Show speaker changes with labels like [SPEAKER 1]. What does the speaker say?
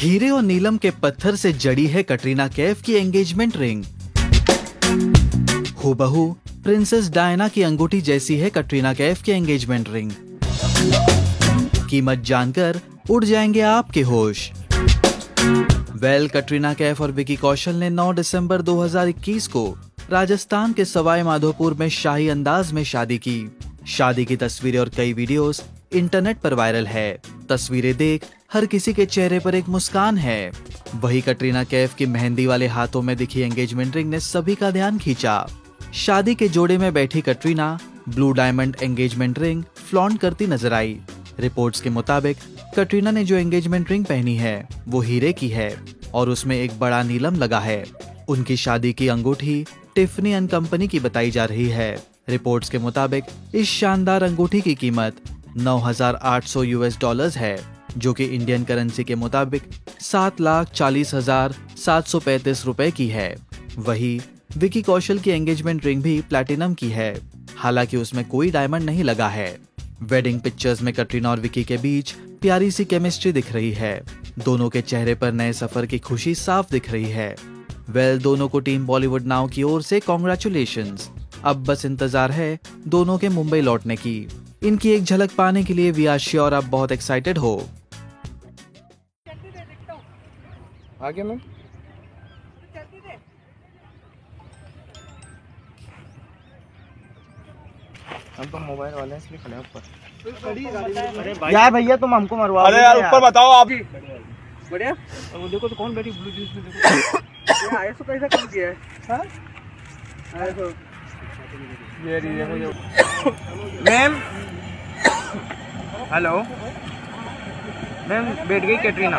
[SPEAKER 1] हीरे और नीलम के पत्थर से जड़ी है कटरीना कैफ की एंगेजमेंट रिंग हूबहू प्रिंसेस डायना की अंगूठी जैसी है कटरीना कैफ की एंगेजमेंट रिंग कीमत जानकर उड़ जाएँगे आपके होश. वेल कटरीना कैफ और विकी कौशल ने 9 दिसंबर 2021 को राजस्थान के सवाई माधोपुर में शाही अंदाज में शादी की. शादी की तस्वीरें और कई वीडियोस इंटरनेट पर वायरल है. तस्वीरें देख हर किसी के चेहरे पर एक मुस्कान है। वही कटरीना कैफ की मेहंदी वाले हाथों में दिखी एंगेजमेंट रिंग ने सभी का ध्यान खींचा। शादी के जोड़े में बैठी Katrina blue diamond engagement ring flaunt करती नज़र आई। रिपोर्ट्स के मुताबिक कटरीना ने जो एंगेजमेंट रिंग पहनी है वो हीरे की है और उसमें एक बड़ा नीलम लगा है। उनकी शादी की अंगूठी टिफनी एंड कंपनी की बताई जा रही है। रिपोर्ट्स के मुताबिक इस शानदार अंगूठी की कीमत 9,800 यूएस डॉलर्स है। जो कि इंडियन करेंसी के मुताबिक सात लाख चालीस हज़ार सात सौ पैंतीस रुपए की है। वही विकी कौशल की एंगेजमेंट रिंग भी प्लैटिनम की है। हालाँकि उसमें कोई डायमंड नहीं लगा है। वेडिंग पिक्चर्स में कटरीना और विकी के बीच प्यारी सी केमिस्ट्री दिख रही है। दोनों के चेहरे पर नए सफ़र की खुशी साफ़ दिख रही है। वेल well, दोनों को टीम बॉलीवुड नाव की ओर से कॉन्ग्रेचुलेशन अब बस इंतज़ार है दोनों के मुंबई लौटने की। इनकी एक झलक पाने के लिए वी आर श्योर आप बहुत एक्साइटेड हो।
[SPEAKER 2] आगे मैम। हम तो मोबाइल वाले हैं इसलिए खड़े ऊपर। यार भैया तुम हमको मरवा
[SPEAKER 3] अरे यार ऊपर बताओ आप।
[SPEAKER 4] बढ़िया। वो देखो तो कौन बैठी ब्लू जींस में देखो। ये आया तो कैसा काम किया है? हाँ? आया तो।
[SPEAKER 2] ये रही देखो मैम। हेलो। मैम बैठ गई कैटरीना।